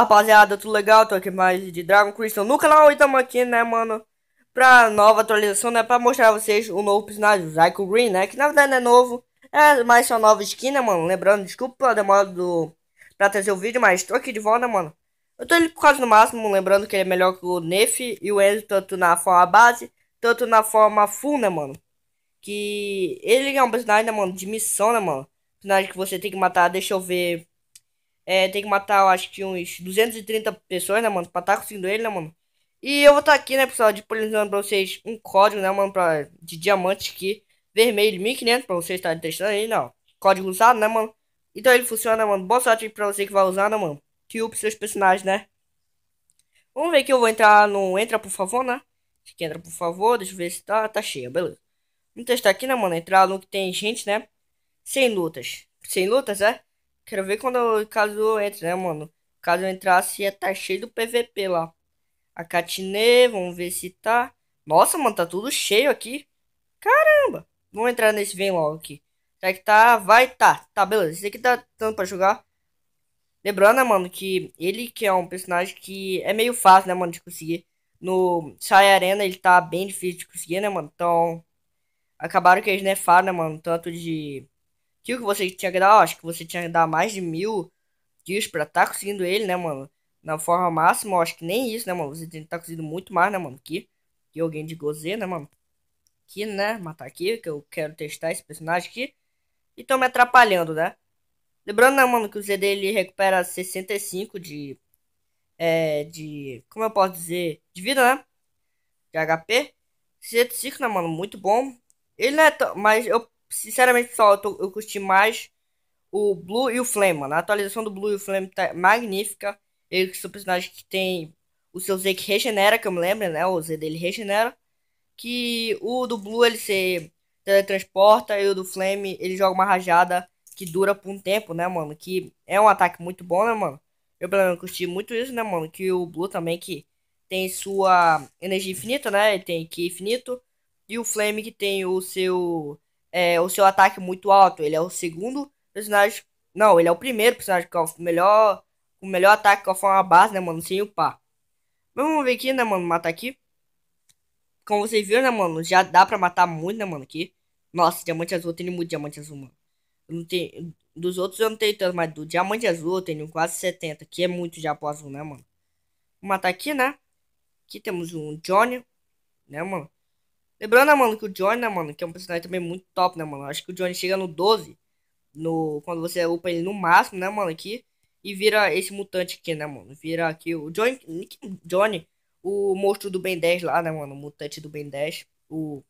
Rapaziada, tudo legal? Tô aqui mais de Dragon Crystal no canal e tamo aqui, né, mano, pra nova atualização, né, pra mostrar a vocês o novo personagem, o Zyko Green, né, que na verdade não é novo, é mais só nova skin, né, mano, lembrando, desculpa a demora do... pra trazer o vídeo, mas tô aqui de volta, mano. Eu tô ele quase no máximo, lembrando que ele é melhor que o Nef e o Enzo, tanto na forma base, tanto na forma full, né, mano. Que ele é um personagem, né, mano, de missão, né, mano. Personagem que você tem que matar, deixa eu ver... É, tem que matar, eu acho que uns 230 pessoas, né, mano? Pra estar tá conseguindo ele, né, mano? E eu vou estar tá aqui, né, pessoal, disponibilizando pra vocês um código, né, mano, pra, de diamante aqui. Vermelho, 1500, pra vocês estarem testando aí, não. Código usado, né, mano? Então ele funciona, mano. Boa sorte aí pra você que vai usar, né, mano? Que upa seus personagens, né? Vamos ver que eu vou entrar no Entra, por favor, né? Aqui entra, por favor. Deixa eu ver se tá, tá cheio, beleza. Vamos testar aqui, né, mano? Entrar no que tem gente, né? Sem lutas. Sem lutas, é? Quero ver quando caso eu entre, né, mano? Caso entrasse, ia estar tá cheio do PVP lá. A Catinê, vamos ver se tá. Nossa, mano, tá tudo cheio aqui. Caramba! Vamos entrar nesse vem logo aqui. Será que tá? Vai, tá. Tá, beleza. Esse aqui tá tanto pra jogar. Lembrando, né, mano, que ele que é um personagem que é meio fácil, né, mano, de conseguir. No Sai Arena ele tá bem difícil de conseguir, né, mano? Então, acabaram que eles nefaram, né, mano? Tanto de que o que você tinha que dar, acho que você tinha que dar mais de mil kills pra tá conseguindo ele, né, mano? Na forma máxima, acho que nem isso, né, mano? Você tem que tá conseguindo muito mais, né, mano? Que, que alguém de Gozê, né, mano? Aqui, né? Matar aqui, que eu quero testar esse personagem aqui. E tô me atrapalhando, né? Lembrando, né, mano, que o Z dele recupera 65 de. É. De. Como eu posso dizer? De vida, né? De HP. 65, né, mano? Muito bom. Ele não é tão. Mas eu sinceramente, pessoal, eu, eu curti mais o Blue e o Flame, mano. A atualização do Blue e o Flame tá magnífica. Ele são personagens que tem o seu Z que regenera, que eu me lembro, né? O Z dele regenera. Que o do Blue ele se teletransporta e o do Flame ele joga uma rajada que dura por um tempo, né, mano? Que é um ataque muito bom, né, mano? Eu pelo menos curti muito isso, né, mano? Que o Blue também que tem sua energia infinita, né? Ele tem que infinito. E o Flame que tem o seu é, o seu ataque muito alto. Ele é o segundo personagem. Não, ele é o primeiro personagem com o melhor, o melhor ataque com a forma base, né, mano? Sem upar. Vamos ver aqui, né, mano? Matar aqui. Como vocês viram, né, mano? Já dá pra matar muito, né, mano? Aqui. Nossa, diamante azul, eu tenho muito diamante azul, mano. Eu não tenho. Dos outros eu não tenho tanto, mas do diamante azul eu tenho quase 70, que é muito pro azul, né, mano? Vou matar aqui, né? Aqui temos um Johnny, né, mano? Lembrando, né, mano, que o Johnny, né, mano, que é um personagem também muito top, né, mano? Acho que o Johnny chega no 12, no, quando você upa ele no máximo, né, mano, aqui. E vira esse mutante aqui, né, mano? Vira aqui o Johnny, Johnny o monstro do Ben 10 lá, né, mano? O mutante do Ben 10. O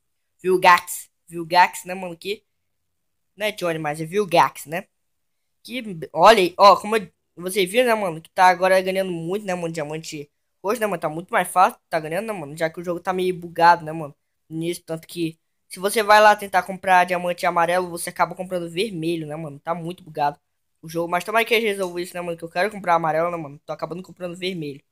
Vilgax. Vilgax, né, mano? Que não é Johnny, mas é Vilgax, né? Que, olha aí, ó, como você viu, né, mano? Que tá agora ganhando muito, né, mano? Diamante hoje, né, mano? Tá muito mais fácil, tá ganhando, né, mano? Já que o jogo tá meio bugado, né, mano? Nisso. Tanto que se você vai lá tentar comprar diamante amarelo, você acaba comprando vermelho, né, mano? Tá muito bugado o jogo. Mas tomara que eles resolvam isso, né, mano? Que eu quero comprar amarelo, né, mano? Tô acabando comprando vermelho.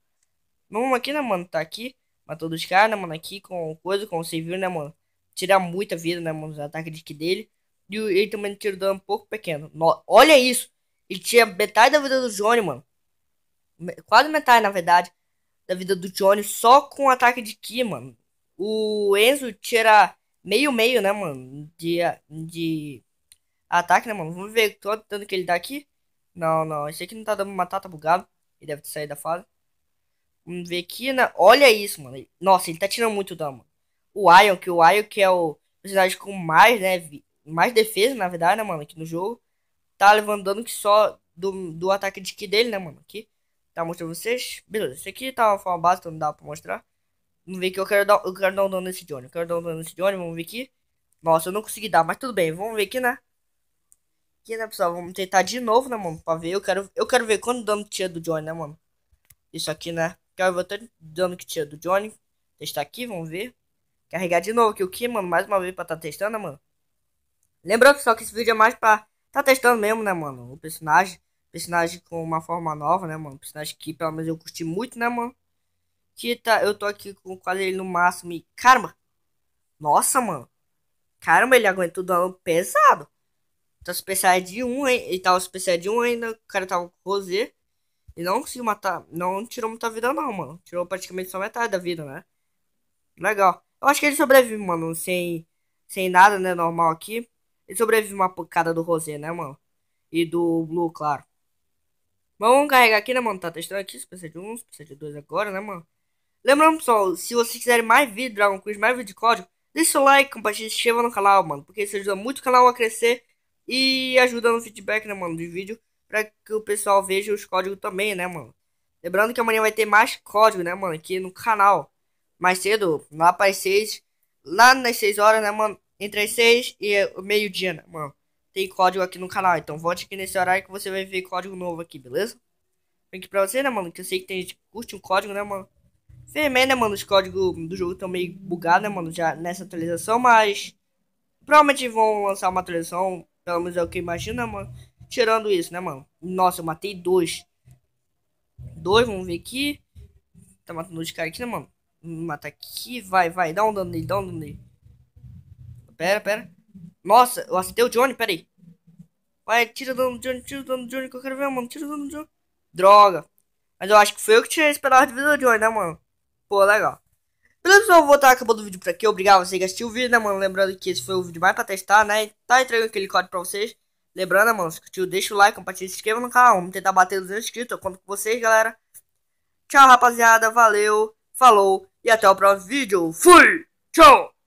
Vamos aqui, né, mano? Tá aqui. Matou dos caras, né, mano? Aqui com coisa, como você viu, né, mano? Tirar muita vida, né, mano? Os ataques de que dele. E ele também tira dano um pouco pequeno. No... Olha isso! Ele tinha metade da vida do Johnny, mano. Quase metade, na verdade, da vida do Johnny só com o ataque de Ki, mano. O Enzo tira meio meio, né, mano? De, de ataque, né, mano? Vamos ver quanto dano que ele dá aqui. Não, não. Esse aqui não tá dando matar, tá bugado. Ele deve ter saído da fase. Vamos ver aqui, né? Olha isso, mano. Nossa, ele tá tirando muito dano, mano. O Ion, que o Ion, que é o personagem com mais, né? Mais defesa, na verdade, né, mano? Aqui no jogo. Tá levando dano que só do, do ataque de ki dele, né, mano? Aqui. Tá mostrando vocês. Beleza, esse aqui tá uma forma básica, não dá pra mostrar. Vamos ver que eu quero dar, eu quero dar um dano nesse Johnny. Eu quero dar um dano nesse Johnny, vamos ver aqui. Nossa, eu não consegui dar, mas tudo bem. Vamos ver aqui, né? Aqui, né, pessoal? Vamos tentar de novo, né, mano? Pra ver. Eu quero, eu quero ver quanto dano tinha do Johnny, né, mano? Isso aqui, né? Quero ver o dano que tinha do Johnny. Testar aqui, vamos ver. Carregar de novo aqui o que, mano? Mais uma vez pra tá testando, né, mano? Lembrando, pessoal, que esse vídeo é mais pra tá testando mesmo, né, mano? O personagem. Personagem com uma forma nova, né, mano? Personagem que, pelo menos, eu curti muito, né, mano? Que tá, eu tô aqui com quase ele no máximo e. Caramba! Nossa, mano! Caramba, ele aguentou dano pesado. Tá especial de 1, hein? Ele tava especial de 1 ainda. O cara tava com Rosé. E não conseguiu matar. Não tirou muita vida, não, mano. Tirou praticamente só metade da vida, né? Legal. Eu acho que ele sobrevive, mano. Sem, sem nada, né? Normal aqui. Ele sobrevive uma pancada do Rosé, né, mano? E do Blue, claro. Vamos carregar aqui, né, mano? Tá testando aqui. Precisa de um, precisa de dois agora, né, mano? Lembrando, pessoal, se vocês quiserem mais vídeo Dragon Quest, mais vídeo de código, deixa o like, compartilha, se inscreva no canal, mano. Porque isso ajuda muito o canal a crescer e ajuda no feedback, né, mano, de vídeo. Pra que o pessoal veja os códigos também, né, mano. Lembrando que amanhã vai ter mais código, né, mano, aqui no canal. Mais cedo, lá para as 6. Lá nas 6 horas, né, mano. Entre as 6 e o meio-dia, né, mano. Tem código aqui no canal. Então volte aqui nesse horário que você vai ver código novo aqui, beleza? Vem aqui pra você, né, mano? Que eu sei que tem gente que curte um código, né, mano? Firmei, né, mano? Os códigos do jogo estão meio bugados, né, mano? Já nessa atualização, mas. Provavelmente vão lançar uma atualização. Pelo menos é o que imagino, né, mano? Tirando isso, né, mano? Nossa, eu matei dois. Dois, vamos ver aqui. Tá matando os caras aqui, né, mano? Mata aqui, vai, vai. Dá um dano nele, dá um dano nele. Pera, pera. Nossa, eu acertei o Johnny, pera aí. Vai, tira o dano do Johnny, tira o dano do Johnny que eu quero ver, mano. Tira o dano do Johnny. Droga. Mas eu acho que foi eu que tirei esse pedaço de vida do Johnny, né, mano? Pô, legal. Beleza, pessoal, vou estar acabando o vídeo por aqui. Obrigado a você que assistiu o vídeo, né, mano? Lembrando que esse foi o vídeo mais pra testar, né? Tá entregando aquele código pra vocês. Lembrando, né, mano, se curtiu, deixa o like, compartilha, se inscreva no canal. Vamos tentar bater 200 inscritos. Eu conto com vocês, galera. Tchau, rapaziada. Valeu, falou e até o próximo vídeo. Fui! Tchau!